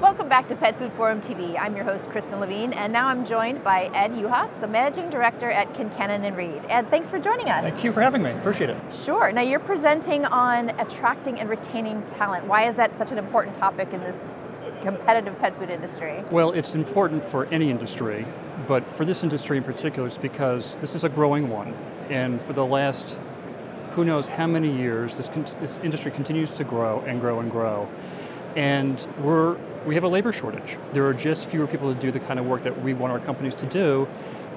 Welcome back to Pet Food Forum TV. I'm your host, Kristen Levine, and now I'm joined by Ed Yuhas, the Managing Director at Kincannon and Reed. Ed, thanks for joining us. Thank you for having me. Appreciate it. Sure. Now you're presenting on attracting and retaining talent. Why is that such an important topic in this competitive pet food industry? Well, it's important for any industry, but for this industry in particular, it's because this is a growing one. And for the last who knows how many years, this, this industry continues to grow and grow and grow. And we're, we have a labor shortage. There are just fewer people to do the kind of work that we want our companies to do.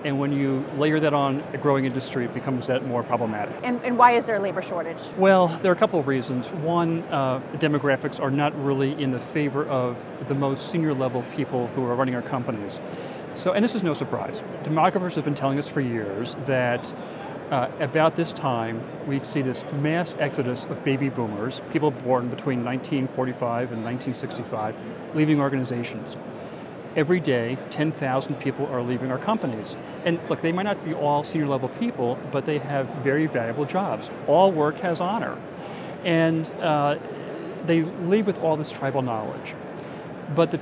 And when you layer that on a growing industry, it becomes that more problematic. And, and why is there a labor shortage? Well, there are a couple of reasons. One, uh, demographics are not really in the favor of the most senior level people who are running our companies. So, and this is no surprise. Demographers have been telling us for years that uh, about this time, we see this mass exodus of baby boomers, people born between 1945 and 1965, leaving organizations. Every day, 10,000 people are leaving our companies. And look, they might not be all senior level people, but they have very valuable jobs. All work has honor. And uh, they leave with all this tribal knowledge. But the,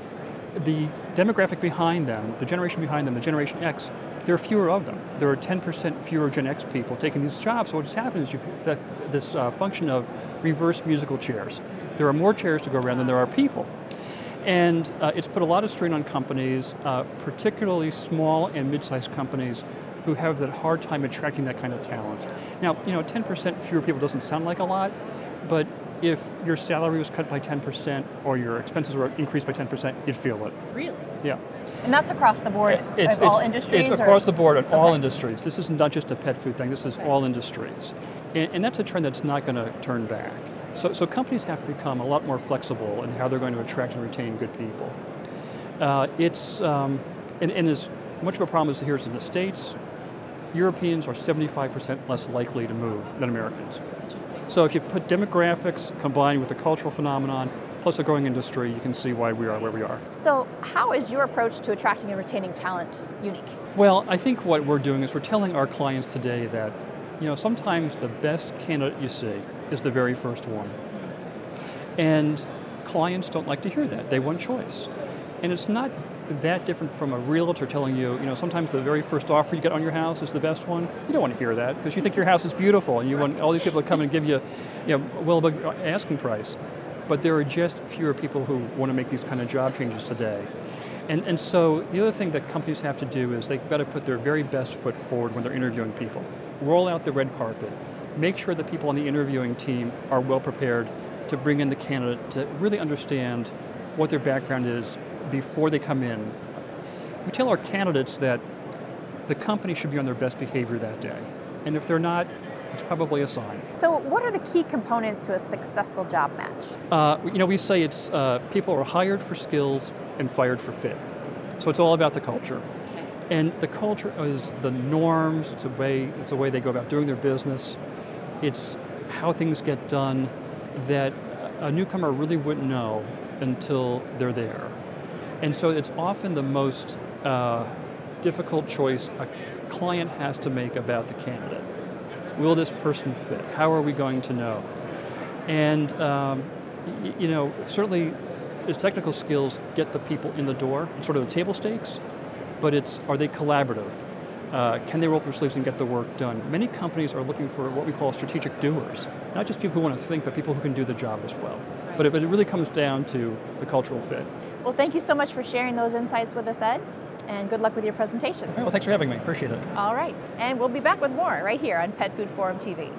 the demographic behind them, the generation behind them, the Generation X, there are fewer of them. There are 10% fewer Gen X people taking these jobs. So what's happened is you, that this uh, function of reverse musical chairs. There are more chairs to go around than there are people. And uh, it's put a lot of strain on companies, uh, particularly small and mid-sized companies who have that hard time attracting that kind of talent. Now, you know, 10% fewer people doesn't sound like a lot, but if your salary was cut by 10% or your expenses were increased by 10%, you'd feel it. Really? Yeah. And that's across the board it's, of all industries? It's or? across the board in okay. all industries. This is not just a pet food thing, this is okay. all industries. And, and, that's a trend that's not going to turn back. So, so companies have to become a lot more flexible in how they're going to attract and retain good people. Uh, it's, um, and, and as much of a problem as here is in the States, Europeans are 75% less likely to move than Americans. So if you put demographics combined with the cultural phenomenon, plus a growing industry, you can see why we are where we are. So how is your approach to attracting and retaining talent unique? Well, I think what we're doing is we're telling our clients today that, you know, sometimes the best candidate you see is the very first one. Mm-hmm. And clients don't like to hear that. They want choice. And it's not that different from a realtor telling you, you know, sometimes the very first offer you get on your house is the best one. You don't want to hear that because you think your house is beautiful and you want all these people to come and give you, you know, well above asking price. But there are just fewer people who want to make these kind of job changes today. And, and so the other thing that companies have to do is they've got to put their very best foot forward when they're interviewing people. Roll out the red carpet. Make sure that people on the interviewing team are well prepared to bring in the candidate to really understand what their background is, before they come in. We tell our candidates that the company should be on their best behavior that day. And if they're not, it's probably a sign. So what are the key components to a successful job match? Uh, you know, we say it's uh, people are hired for skills and fired for fit. So it's all about the culture. And the culture is the norms, it's the way, it's the way they go about doing their business. It's how things get done that a newcomer really wouldn't know until they're there. And so it's often the most uh, difficult choice a client has to make about the candidate. Will this person fit? How are we going to know? And um, you know, certainly its technical skills get the people in the door, sort of the table stakes, but it's are they collaborative? Uh, can they roll up their sleeves and get the work done? Many companies are looking for what we call strategic doers, not just people who want to think, but people who can do the job as well. But it, but it really comes down to the cultural fit. Well, thank you so much for sharing those insights with us, Ed, and good luck with your presentation. well, thanks for having me. Appreciate it. All right, and we'll be back with more right here on Pet Food Forum TV.